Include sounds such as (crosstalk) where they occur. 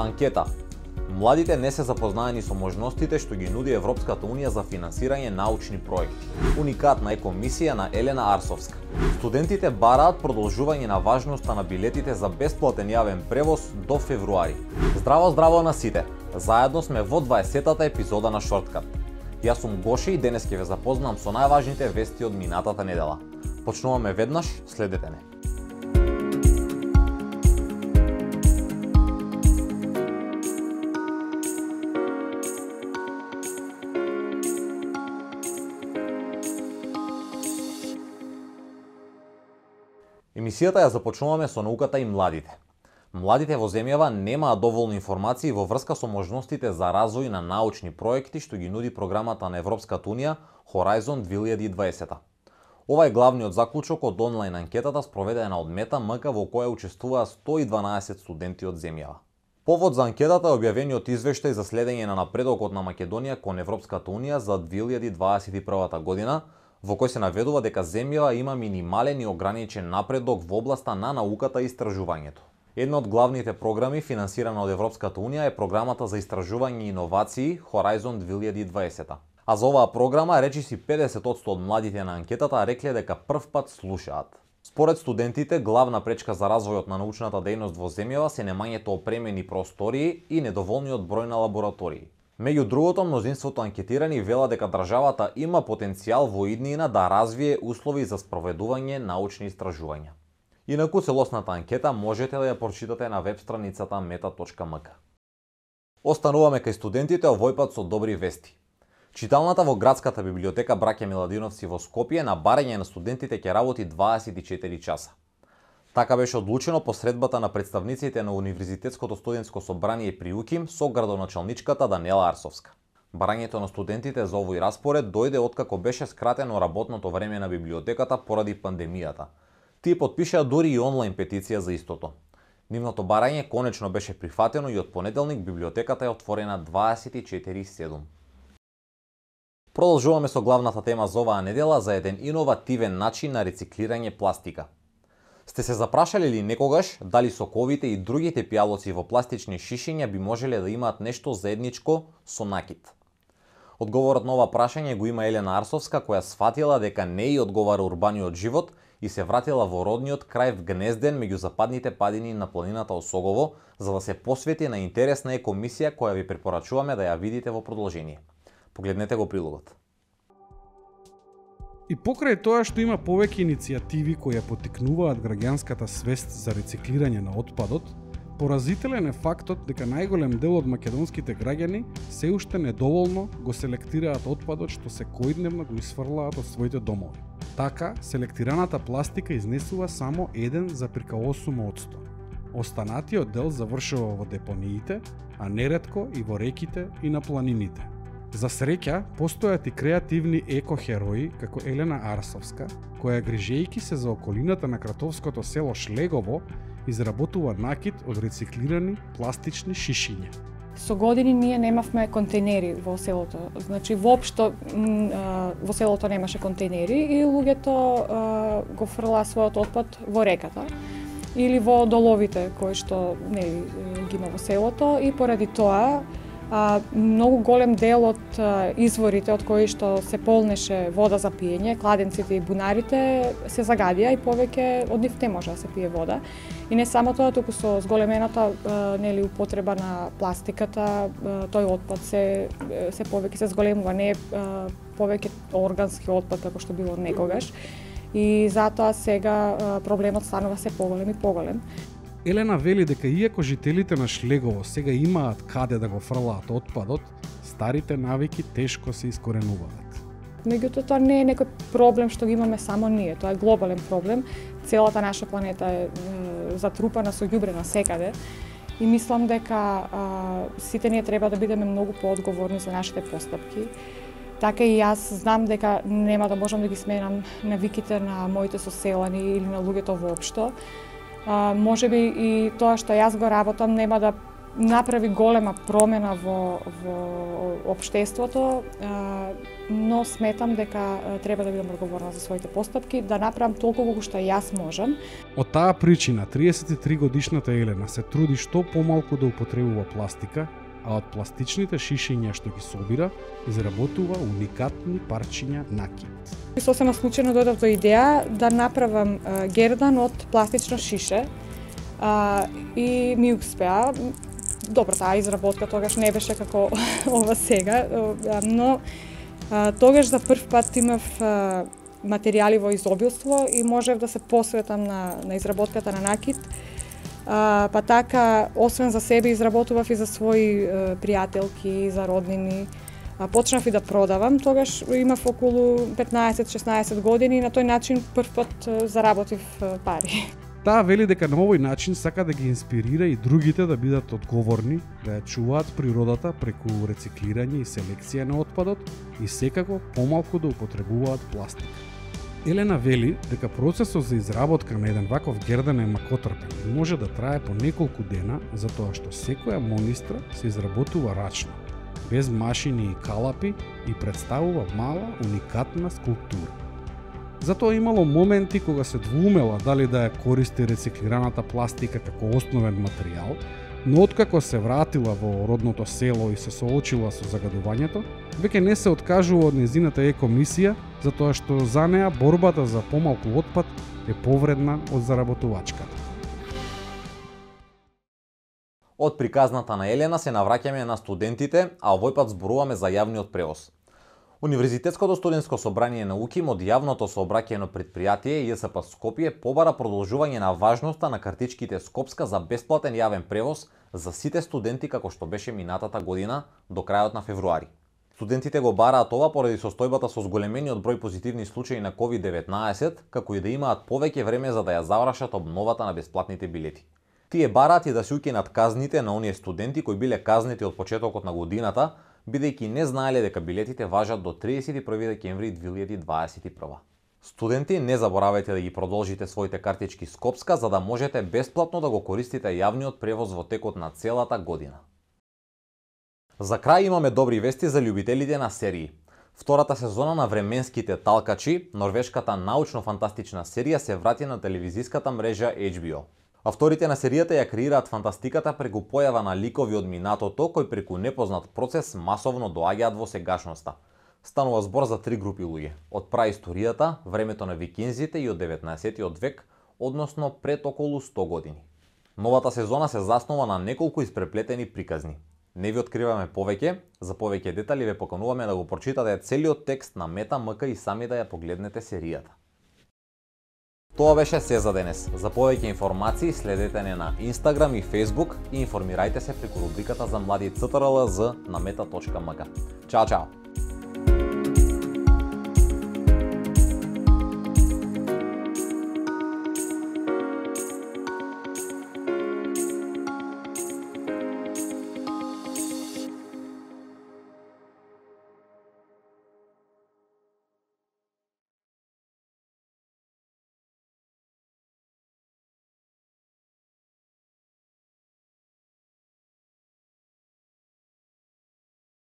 Анкета. Младите не се запознаени со можностите што ги нуди Европската Унија за финансирање научни проекти. Уникатна е комисија на Елена Арсовска. Студентите бараат продолжување на важноста на билетите за бесплатен јавен превоз до февруари. Здраво, здраво на сите! Заедно сме во 20-тата епизода на Шорткат. Јас сум Гоше и денес ќе ве запознам со најважните вести од минатата недела. Почнуваме веднаш, следете не. Емисијата ја започнуваме со науката и младите. Младите во земјава немаат доволно информации во врска со можностите за развој на научни проекти што ги нуди програмата на Европската Унија Horizon 2020. Ова е главниот заклучок од онлайн анкетата спроведена од Мета МК во која учествуваа 112 студенти од земјава. Повод за анкетата е објавениот извештај за следење на напредокот на Македонија кон Европската Унија за 2021 година, во кој се наведува дека земјава има минимален и ограничен напредок во областа на науката и истражувањето. Една од главните програми финансирана од Европската Унија е програмата за истражување и иновации Horizon 2020. А за оваа програма речиси 50% од младите на анкетата рекле дека првпат слушаат. Според студентите, главна пречка за развојот на научната дејност во земјава се немањето опремени простории и недоволниот број на лаборатории. Меѓу другото, мнозинството анкетирани вела дека државата има потенцијал во иднина да развие услови за спроведување научни истражувања. Инаку целосната анкета можете да ја прочитате на веб страницата meta.mk. Остануваме кај студентите овој пат со добри вести. Читалната во градската библиотека Браќа Миладиновци во Скопје на барање на студентите ќе работи 24 часа. Така беше одлучено посредбата на представниците на Универзитетското студентско собрание при УКИМ со градоначалничката Данела Арсовска. Барањето на студентите за овој распоред дојде откако беше скратено работното време на библиотеката поради пандемијата – Тие подпишаа дури и онлайн петиција за истото. Нивното барање конечно беше прифатено и од понеделник библиотеката е отворена 24/7. Продолжуваме со главната тема за оваа недела за еден иновативен начин на рециклирање пластика. Сте се запрашале ли некогаш дали соковите и другите пијалоци во пластични шишиња би можеле да имаат нешто заедничко со накит? Одговорот на ова прашање го има Елена Арсовска, која сфатила дека не и одговара урбаниот живот и се вратила во родниот крај в Гнезден меѓу западните падини на планината Осогово, за да се посвети на интересна екомисија која ви препорачуваме да ја видите во продолжение. Погледнете го прилогот. И покрај тоа што има повеќе иницијативи кои ја потикнуваат граѓанската свест за рециклирање на отпадот, поразителен е фактот дека најголем дел од македонските граѓани се уште недоволно го селектираат отпадот што се којдневно го исфрлаат од своите домови. Така, селектираната пластика изнесува само 1,8 Останатиот дел завршува во депониите, а нередко и во реките и на планините. За среќа, постојат и креативни екохерои како Елена Арсовска, која грижејки се за околината на кратовското село Шлегово, изработува накид од рециклирани пластични шишиња со години ние немавме контейнери во селото. Значи, воопшто во селото немаше контейнери и луѓето го фрла својот отпад во реката или во доловите кои што нели ги има во селото и поради тоа многу голем дел од изворите од кои што се полнеше вода за пиење, кладенците и бунарите се загадија и повеќе од нив не може да се пие вода. И не само тоа, туку со зголемената нели употреба на пластиката, тој отпад се се повеќе се зголемува, не е повеќе органски отпад како што било некогаш. И затоа сега проблемот станува се поголем и поголем. Елена вели дека иако жителите на Шлегово сега имаат каде да го фрлаат отпадот, старите навики тешко се искоренуваат. Меѓутоа тоа не е некој проблем што го имаме само ние, тоа е глобален проблем. Целата наша планета е, затрупана со ѓубре на секаде и мислам дека а, сите ние треба да бидеме многу поодговорни за нашите постапки. Така и јас знам дека нема да можам да ги сменам навиките на моите соселани или на луѓето воопшто, може би и тоа што јас го работам нема да направи голема промена во, во обштеството, но сметам дека треба да бидам одговорна за своите постапки, да направам толку колку што јас можам. Од таа причина 33 годишната Елена се труди што помалку да употребува пластика, а од пластичните шишиња што ги собира, изработува уникатни парчиња накид. Сосема случајно дојдов до идеја да направам гердан од пластично шише а, и ми успеа. Добро, таа изработка тогаш не беше како (laughs) ова сега, но а, тогаш за прв пат имав а, материјали во изобилство и можев да се посветам на, на изработката на накид А, па така, освен за себе, изработував и за своји пријателки, за роднини. А, почнав и да продавам, тогаш имав околу 15-16 години и на тој начин прв пат заработив пари. Таа вели дека на овој начин сака да ги инспирира и другите да бидат одговорни, да ја чуваат природата преку рециклирање и селекција на отпадот и секако помалку да употребуваат пластик. Елена вели дека процесот за изработка на еден ваков герден е макотрпен и може да трае по неколку дена затоа што секоја монистра се изработува рачно, без машини и калапи и представува мала, уникатна скулптура. Затоа имало моменти кога се двумела дали да ја користи рециклираната пластика како основен материјал, но откако се вратила во родното село и се соочила со загадувањето, веќе не се откажува од незината екомисија, затоа што за неа борбата за помалку отпад е повредна од заработувачката. Од приказната на Елена се навраќаме на студентите, а овој пат зборуваме за јавниот превоз. Универзитетското студентско собрание на УКИМ од јавното сообраќајно предпријатие ЈСП Скопје побара продолжување на важноста на картичките Скопска за бесплатен јавен превоз за сите студенти како што беше минатата година до крајот на февруари. Студентите го бараат ова поради состојбата со зголемениот број позитивни случаи на COVID-19, како и да имаат повеќе време за да ја завршат обновата на бесплатните билети. Тие бараат и да се укинат казните на оние студенти кои биле казнети од почетокот на годината, бидејќи не знаеле дека билетите важат до 31 декември 2021. Студенти, не заборавајте да ги продолжите своите картички Скопска за да можете бесплатно да го користите јавниот превоз во текот на целата година. За крај имаме добри вести за љубителите на серии. Втората сезона на Временските талкачи, норвешката научно-фантастична серија се врати на телевизиската мрежа HBO. Авторите на серијата ја креираат фантастиката преку појава на ликови од минатото кои преку непознат процес масовно доаѓаат во сегашноста. Станува збор за три групи луѓе, од праисторијата, времето на викинзите и од 19 век, односно пред околу 100 години. Новата сезона се заснова на неколку испреплетени приказни. Не ви откриваме повеќе, за повеќе детали ве покануваме да го прочитате целиот текст на Мета МК и сами да ја погледнете серијата. Тоа беше се за денес. За повеќе информации следете не на Instagram и Facebook и информирајте се преку рубриката за млади ЦТРЛЗ на meta.mk. Чао, чао!